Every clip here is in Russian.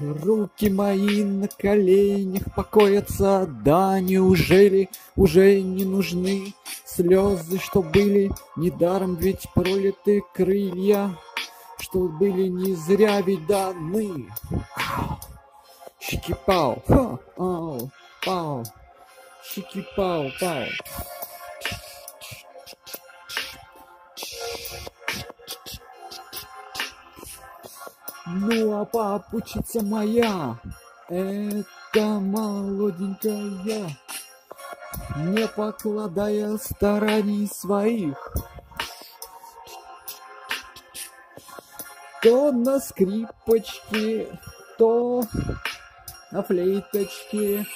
Руки мои на коленях покоятся, да неужели уже не нужны слезы, что были недаром ведь пролиты крылья, что были не зря ведь даны. Щики-пау, ха, ау, пау, щики-пау, пау. Ну а папучица моя, это молоденькая, не покладая стараний своих, то на скрипочке, то на флейточке,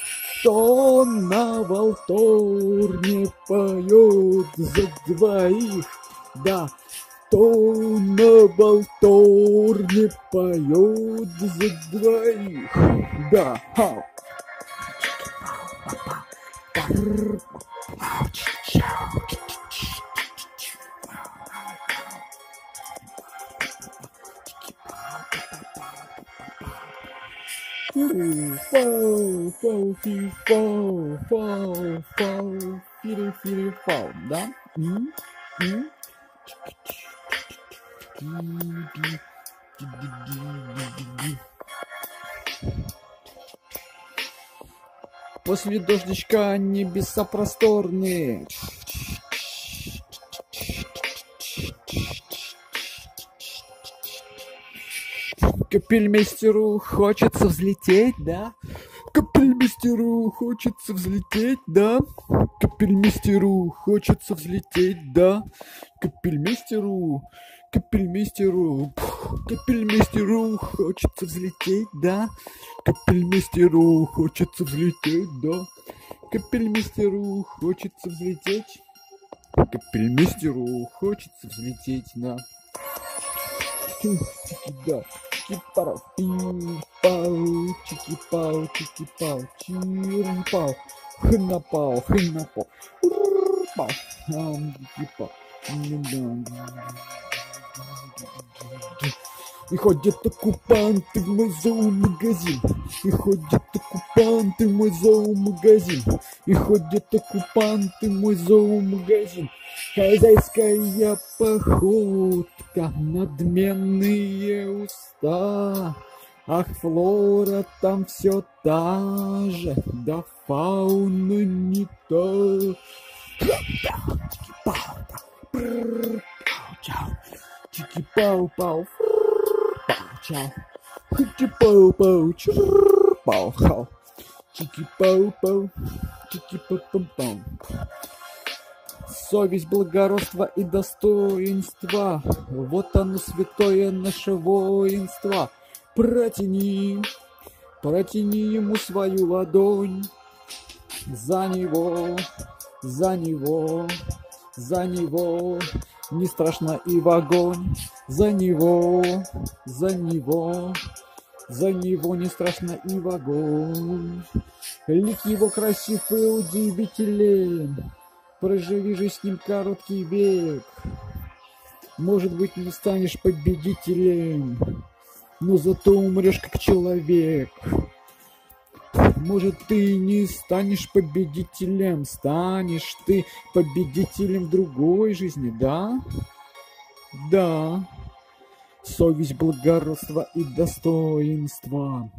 то на волторне поет за двоих, да, кто на болторне поет за двоих. Да, ха. Фау, фау, фи, фау, фау, фау, фири, фири, фау, да? М? М? После дождичка небеса просторные. Капельмейстеру хочется взлететь, да? Капельмейстеру хочется взлететь, да? Капельмейстеру хочется взлететь, да? Капельмейстеру Капельмейстеру, капельмейстеру хочется взлететь, да? Капельмейстеру хочется взлететь, да? Капельмейстеру хочется взлететь. Капельмейстеру хочется взлететь, да? Да, чики-пау, пау, чики-пау, чики-пау, чирпау, хнапау, хнапау, пау, чики-пау. И ходят оккупанты в мой зоомагазин. И ходят оккупанты в мой зоомагазин. И ходят оккупанты в мой зоомагазин. Хозяйская походка, надменные уста. Ах, флора там все та же, да фауна не та. Чау. Чики-пау-пау, пау-чау. Чики-пау-пау, чур-пау-хау. Чики-пау-пау, чики-пау-пау. Совесть, благородство и достоинство. Вот оно, святое наше воинство. Протяни, протяни ему свою ладонь. За него, за него, за него. Не страшно и в огонь. За него, за него, за него не страшно и в огонь. Лик его красив и удивителен. Проживи же с ним короткий век. Может быть, не станешь победителем, но зато умрешь как человек. Может, ты не станешь победителем, станешь ты победителем в другой жизни, да? Да. Совесть, благородство и достоинство.